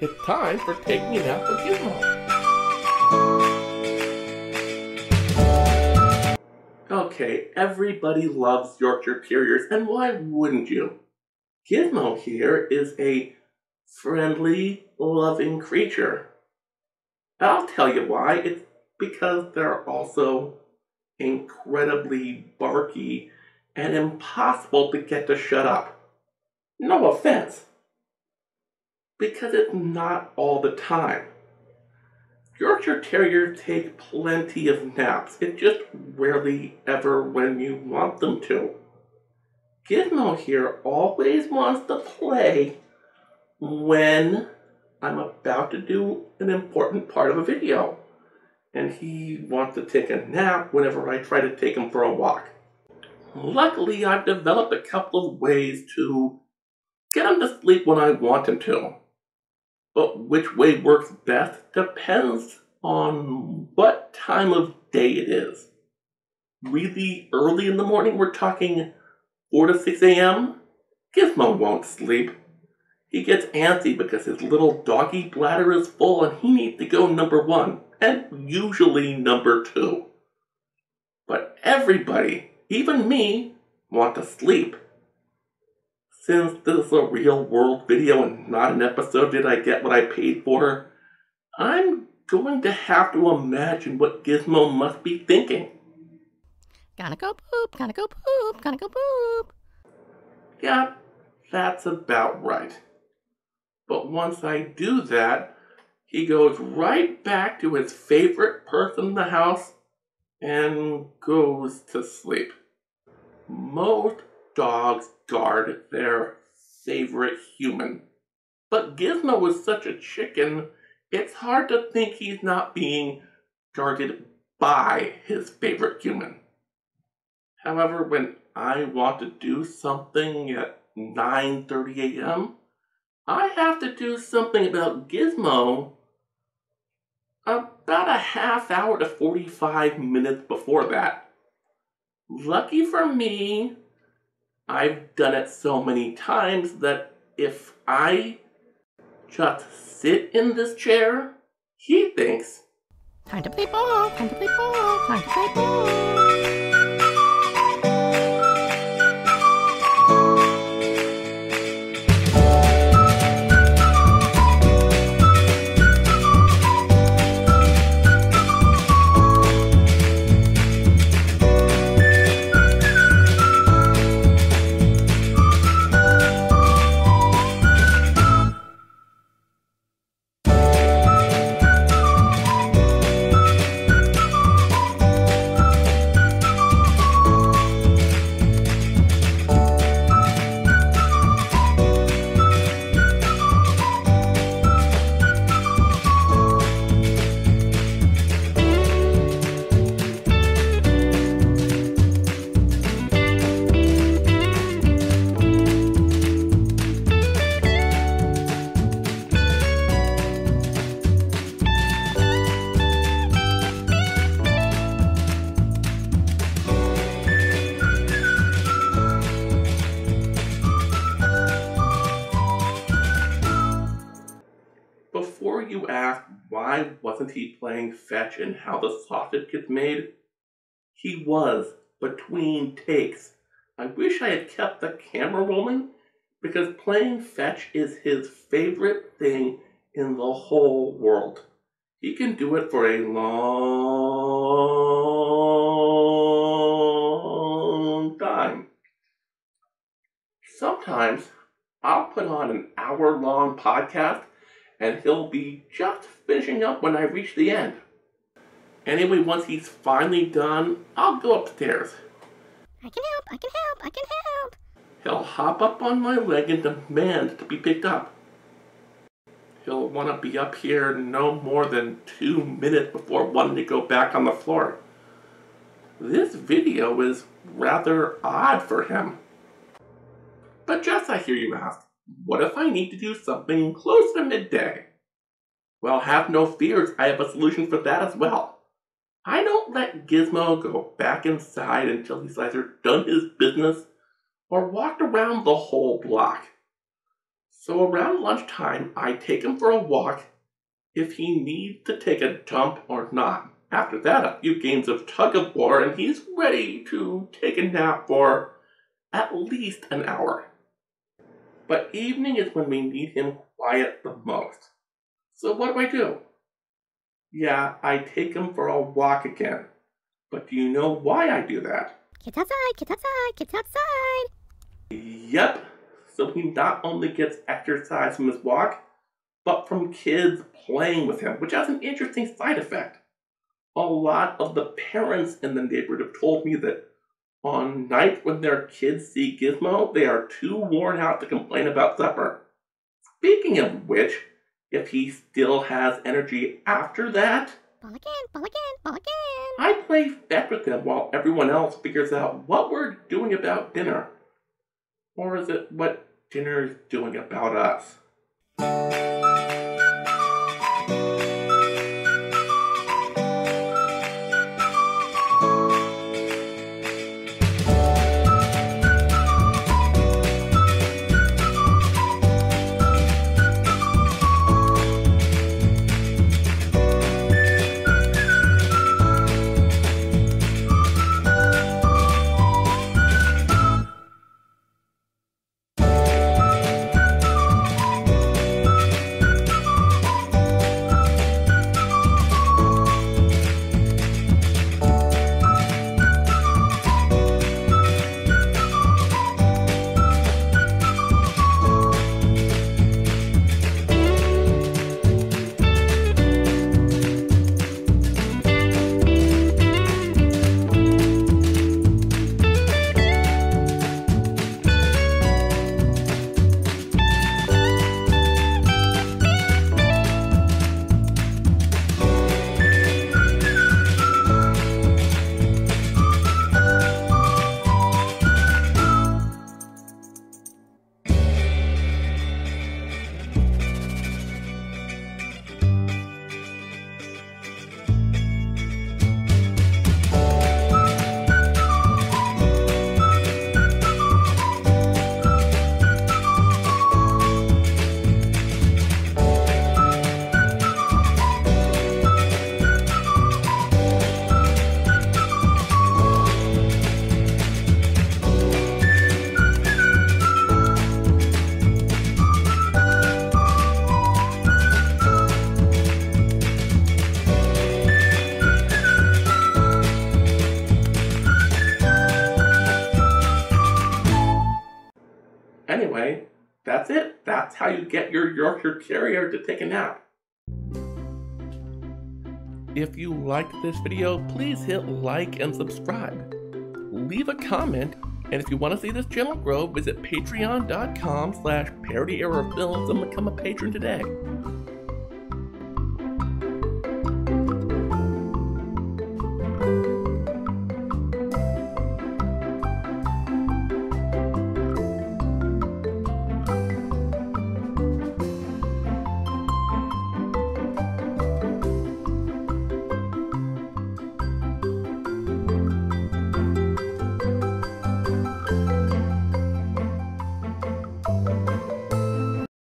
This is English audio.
It's time for taking Me Nap with Gizmo. Okay, everybody loves Yorkshire Terriers, and why wouldn't you? Gizmo here is a friendly, loving creature. I'll tell you why. It's because they're also incredibly barky and impossible to get to shut up. No offense. Because it's not all the time. Yorkshire Terriers take plenty of naps. It's just rarely ever when you want them to. Gizmo here always wants to play when I'm about to do an important part of a video. And he wants to take a nap whenever I try to take him for a walk. Luckily, I've developed a couple of ways to get him to sleep when I want him to. But which way works best depends on what time of day it is. Really early in the morning, we're talking 4 to 6 a.m., Gizmo won't sleep. He gets antsy because his little doggy bladder is full and he needs to go number one, and usually number two. But everybody, even me, want to sleep. Since this is a real world video and not an episode did I get what I paid for, I'm going to have to imagine what Gizmo must be thinking. Gotta go poop, gotta go poop, gotta go poop. Yeah, that's about right. But once I do that, he goes right back to his favorite person in the house and goes to sleep. Most dogs guard their favorite human. But Gizmo is such a chicken, it's hard to think he's not being guarded by his favorite human. However, when I want to do something at 9:30 a.m., I have to do something about Gizmo about a half hour to 45 minutes before that. Lucky for me, I've done it so many times that if I just sit in this chair, he thinks, Time to play ball, time to play ball, time to play ball. Why wasn't he playing fetch and how the sausage gets made, he was between takes. I wish I had kept the camera rolling because playing fetch is his favorite thing in the whole world. He can do it for a long time. Sometimes I'll put on an hour long podcast and he'll be just finishing up when I reach the end. Anyway, once he's finally done, I'll go upstairs. I can help, I can help, I can help. He'll hop up on my leg and demand to be picked up. He'll want to be up here no more than two minutes before wanting to go back on the floor. This video is rather odd for him. But just I hear you ask, what if I need to do something close to midday? Well, have no fears, I have a solution for that as well. I don't let Gizmo go back inside until he's either done his business or walked around the whole block. So around lunchtime, I take him for a walk if he needs to take a dump or not. After that, a few games of tug of war, and he's ready to take a nap for at least an hour. But evening is when we need him quiet the most. So what do I do? Yeah, I take him for a walk again. But do you know why I do that? Kids outside, kids outside, kids outside. Yep. So he not only gets exercise from his walk, but from kids playing with him, which has an interesting side effect. A lot of the parents in the neighborhood have told me that on nights when their kids see Gizmo, they are too worn out to complain about supper. Speaking of which, if he still has energy after that, Ball again, ball again, ball again. I play fetch with him while everyone else figures out what we're doing about dinner. Or is it what dinner's doing about us? Anyway, that's it. That's how you get your Yorkshire Terrier to take a nap. If you liked this video, please hit like and subscribe. Leave a comment, and if you want to see this channel grow, visit patreon.com slash parodyerrorfilms and become a patron today.